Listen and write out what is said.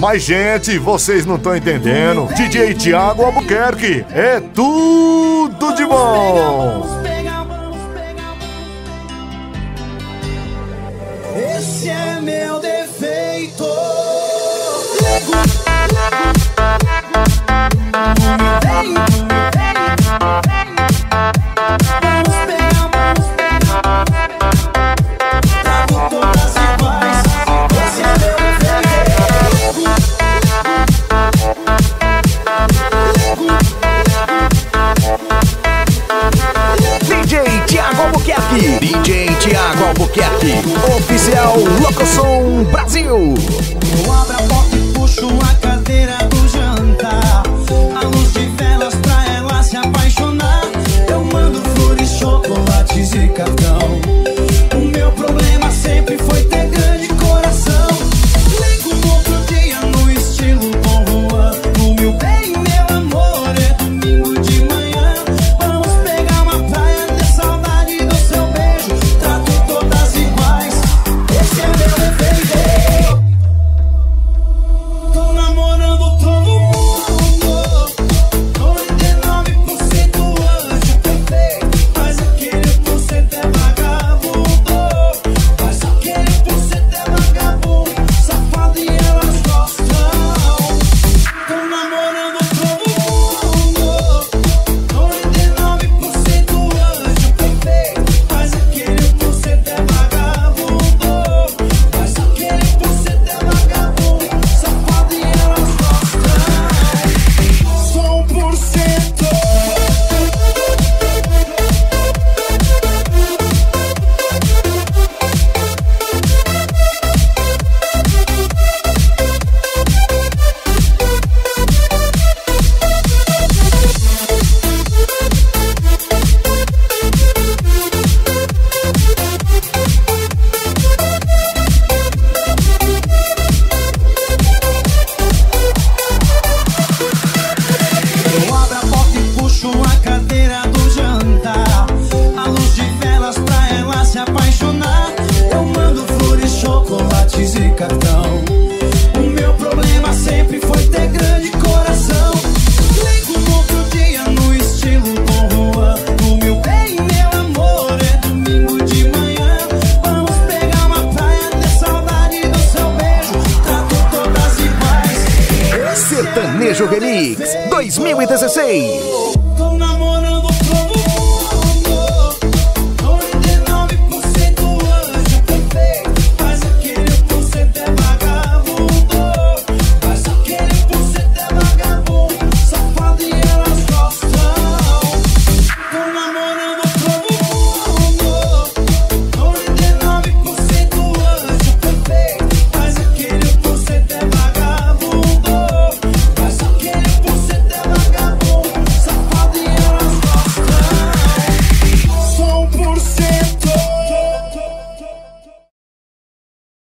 Mas, gente, vocês não estão entendendo. DJ Tiago Albuquerque é tudo de bom. Esse é meu Deus. Albuquerque, DJ Tiago Albuquerque, oficial Locosom Brasil. Eu abro a porta e puxo a cadeira do jantar, a luz de velas pra ela se apaixonar. Eu mando flores, chocolates e cartão. Sertanejo Remix 2016.